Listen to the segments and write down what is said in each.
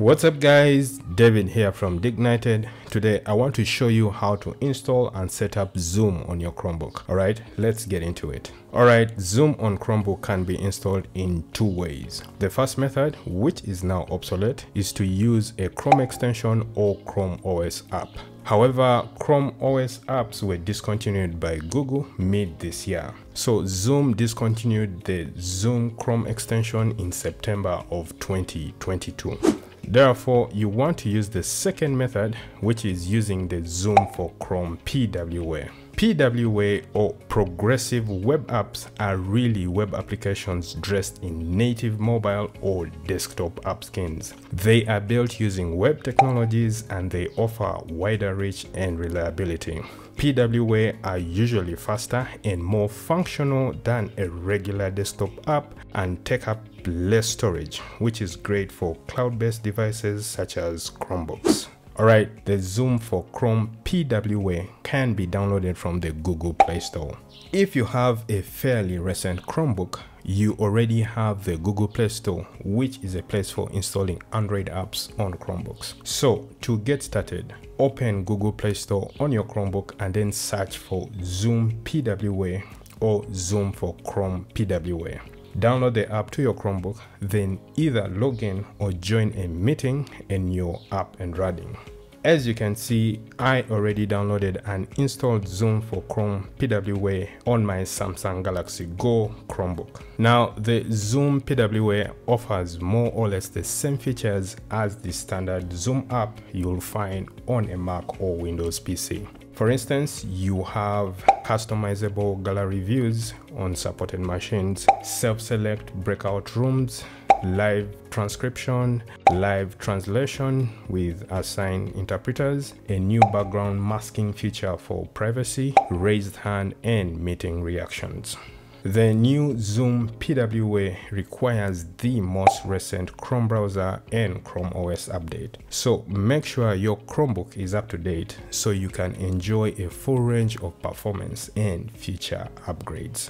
What's up guys, David here from Dignited. Today I want to show you how to install and set up Zoom on your Chromebook. Alright, let's get into it. Alright, Zoom on Chromebook can be installed in two ways. The first method, which is now obsolete, is to use a Chrome extension or Chrome OS app. However, Chrome OS apps were discontinued by Google mid this year. So Zoom discontinued the Zoom Chrome extension in September of 2022. Therefore, you want to use the second method, which is using the Zoom for Chrome PWA. PWA or progressive web apps are really web applications dressed in native mobile or desktop app skins. They are built using web technologies and they offer wider reach and reliability. PWA are usually faster and more functional than a regular desktop app and take up less storage, which is great for cloud-based devices such as Chromebooks. Alright, the Zoom for Chrome PWA can be downloaded from the Google Play Store. If you have a fairly recent Chromebook, you already have the Google Play Store, which is a place for installing Android apps on Chromebooks. So to get started, open Google Play Store on your Chromebook and then search for Zoom PWA or Zoom for Chrome PWA. Download the app to your Chromebook, then either log in or join a meeting and your app and running. As you can see, I already downloaded and installed Zoom for Chrome PWA on my Samsung Galaxy Go Chromebook. Now, the Zoom PWA offers more or less the same features as the standard Zoom app you'll find on a Mac or Windows PC. For instance, you have customizable gallery views on supported machines, self-select breakout rooms, live transcription, live translation with assigned interpreters, a new background masking feature for privacy, raised hand and meeting reactions. The new Zoom PWA requires the most recent Chrome browser and Chrome OS update. So make sure your Chromebook is up to date so you can enjoy a full range of performance and feature upgrades.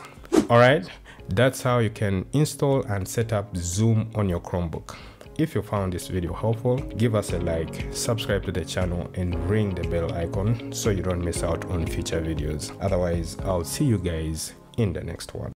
Alright, that's how you can install and set up Zoom on your Chromebook. If you found this video helpful, give us a like, subscribe to the channel and ring the bell icon so you don't miss out on future videos. Otherwise, I'll see you guys in the next one.